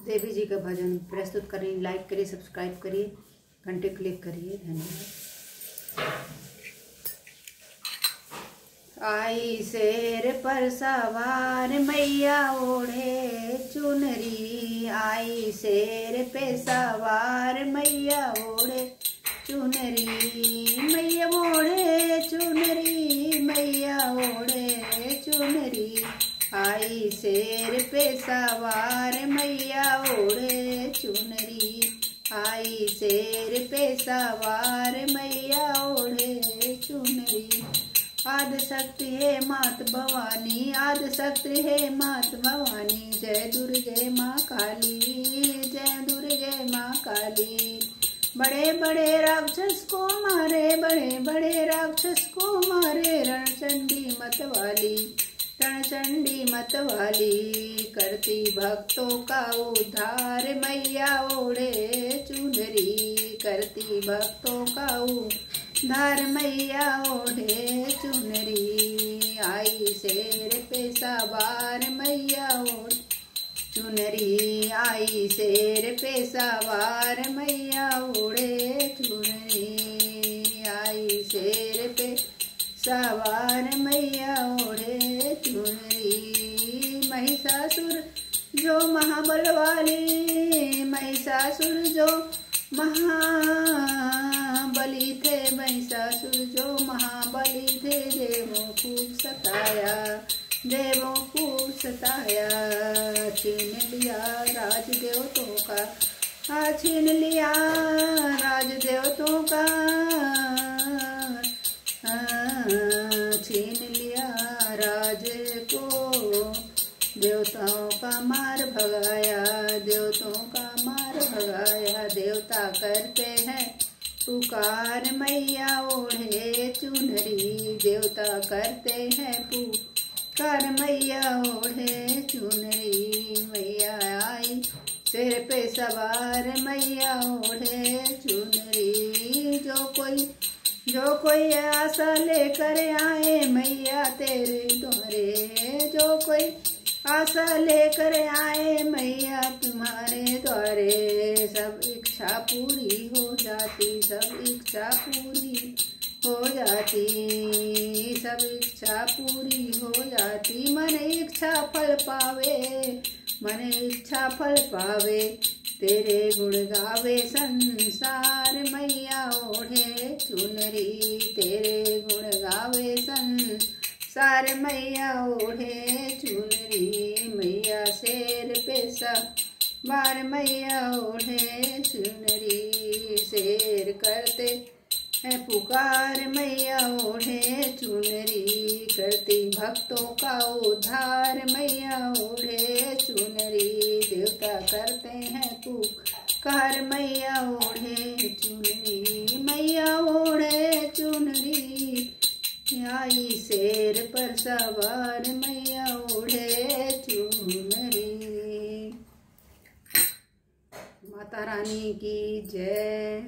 देवी जी का भजन प्रस्तुत करें लाइक करिए सब्सक्राइब करिए घंटे क्लिक करिए, धन्यवाद। आई शेर पर सवार मैया ओढ़े चुनरी, आई शेर पे सवार मैया ओढ़े आई शेर पे सवार मैया ओढ़े चुनरी। आई शेर पे सवार मैया ओढ़े चुनरी। आद शक्ति है मात भवानी, आद शक्ति है मात भवानी। जय दुर्गे माँ काली, जय दुर्गे माँ काली। बड़े बड़े राक्षस को मारे, बड़े बड़े राक्षस को मारे रणचंडी मत वाली रणचंडी मत वाली करती भक्तों का उद्धार, मैया ओढ़े चुनरी। करती भक्तों का उद्धार, मैया ओढ़े चुनरी। आई शेर पे सवार, मैया ओढ़ चुनरी। आई शेर पे सवार, मैया ओढ़े चुनरी। आई शेर पे सवार मैया ओढ़े चुनरी महिषासुर जो महाबल वाली महिषासुर जो महाबली थे, महिषासुर जो महाबली थे, देवों खूब सताया, देवों को सताया। छीन लिया राज देवतों का हाँ छीन लिया राज को, देवताओं का मार भगाया, देवताओं का मार भगाया, देवता करते हैं पुकार मैया, ओढ़े चुनरी, देवता करते हैं पुकार मैया, ओढ़े चुनरी, मैया आई सिर पे सवार, मैया, ओढ़े चुनरी, जो कोई जो कोई आशा लेकर आए, मैया तेरे द्वारे जो कोई आशा लेकर आए, मैया तुम्हारे द्वारे सब इच्छा पूरी हो जाती, सब इच्छा पूरी हो जाती। सब इच्छा पूरी हो जाती। मन इच्छा फल पावे, मन इच्छा फल पावे। तेरे गुण गावे संसार संसार मैया ओढ़े चुनरी, मैया शेर पे बार मैया ओढ़े चुनरी, शेर करते है पुकार। मैया ओढ़े चुनरी, करती भक्तों का उद्धार। मैया ओढ़े चुनरी, देवता करते हैं पुकार। मैया ओढ़े चुनरी, मैया ओढ़े चुनरी। आई शेर पर सवार मैया ओढ़े चुनरी माता रानी की जय।